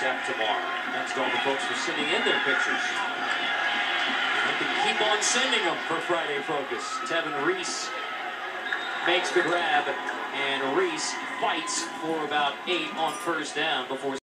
UTEP tomorrow. that's to all the folks for sending in their pictures. We can keep on sending them for Friday Focus. Tevin Reese makes the grab, and Reese fights for about eight on first down before